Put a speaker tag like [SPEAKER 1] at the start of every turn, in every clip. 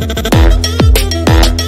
[SPEAKER 1] あっ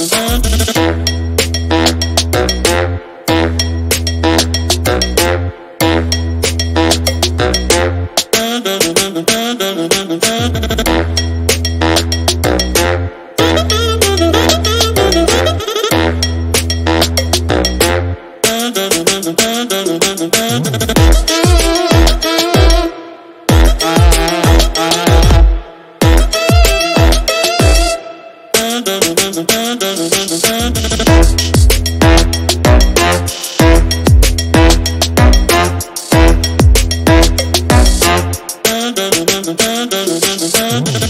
[SPEAKER 1] Música Mm-hmm.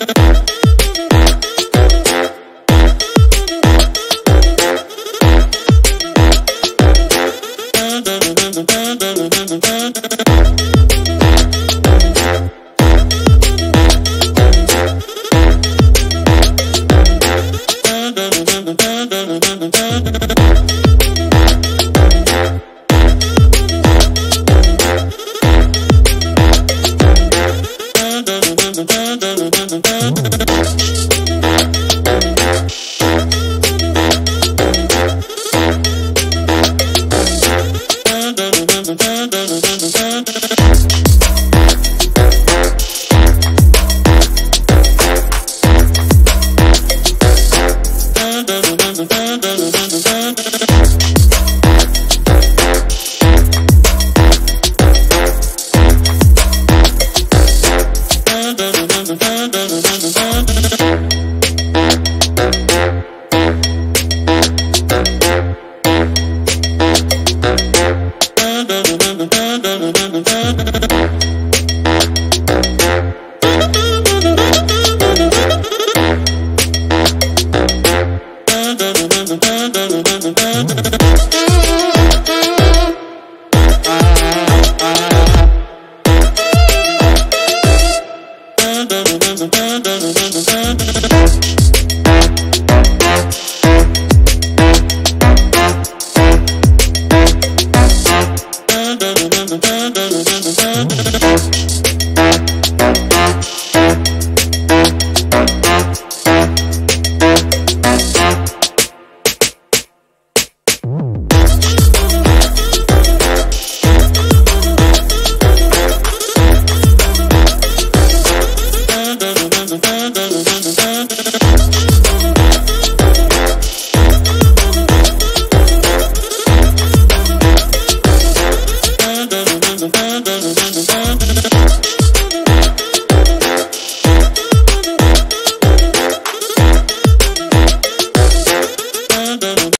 [SPEAKER 1] Mm-hmm.